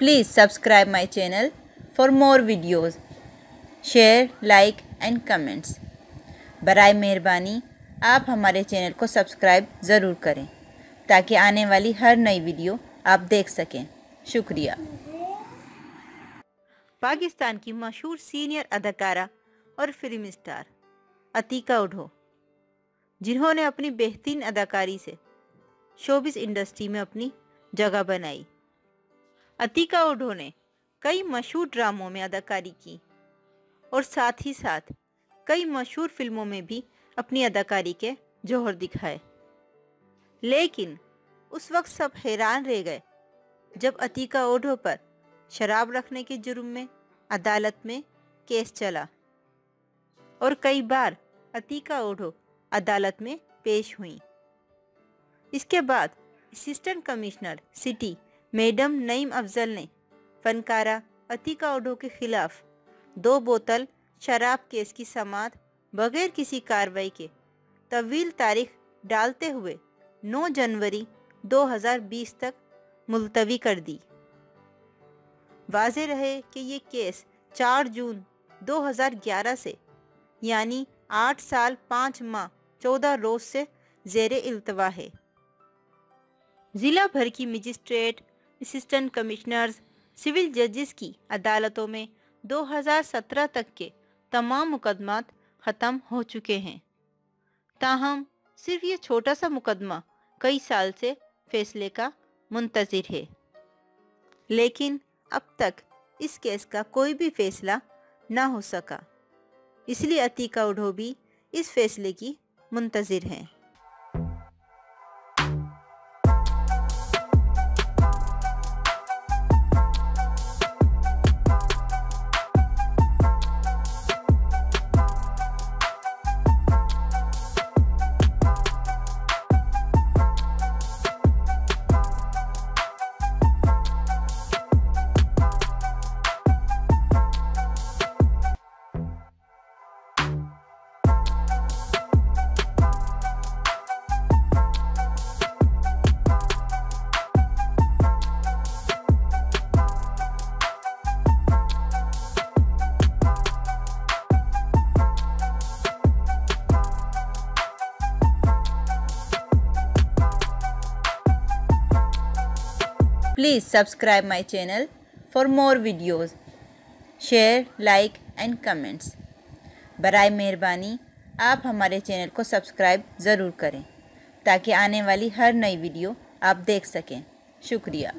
Please subscribe my channel for more videos. Share, like and comments. बरए मेहरबानी आप हमारे चैनल को सब्सक्राइब ज़रूर करें ताकि आने वाली हर नई वीडियो आप देख सकें शुक्रिया पाकिस्तान की मशहूर सीनियर अदाकारा और फ़िल्म स्टार अतीका उढ़ो जिन्होंने अपनी बेहतरीन अदाकारी से शोबिस इंडस्ट्री में अपनी जगह बनाई अतीका उढ़ो ने कई मशहूर ड्रामों में अदाकारी की और साथ ही साथ कई मशहूर फ़िल्मों में भी अपनी अदाकारी के जौहर दिखाए। लेकिन उस वक्त सब हैरान रह गए जब अतीका ओढ़ो पर शराब रखने के जुर्म में, अदालत में केस चला और कई बार अतीका ओढ़ो अदालत में पेश हुई। इसके बाद assistant commissioner city madam Naeem Afzal ने फनकारा अतीका ओडो के खिलाफ दो बोतल शराब केस की समात बगैर किसी कार्रवाई के तवील तारीख डालते हुए 9 जनवरी 2020 तक मुलतवी कर दी। वाज रहे कि ये केस 4 जून 2011 से, यानी 8 साल 5 माह 14 रोज से जेर अल्तवा है। ज़िला भर की मजिस्ट्रेट असिस्टेंट कमिश्नर्स, सिविल जजेस की अदालतों में 2017 तक के तमाम मुकदमात ख़त्म हो चुके हैं। ताहम, सिर्फ़ ये छोटा सा मुकदमा कई साल से फैसले का मुंतज़र है। लेकिन अब तक इस केस का कोई भी फैसला ना हो सका। इसलिए अतीका उढ़ो भी इस फैसले की मुंतज़र हैं। Please subscribe my channel for more videos. Share, like and comments. बरए मेहरबानी आप हमारे चैनल को सब्सक्राइब ज़रूर करें ताकि आने वाली हर नई वीडियो आप देख सकें शुक्रिया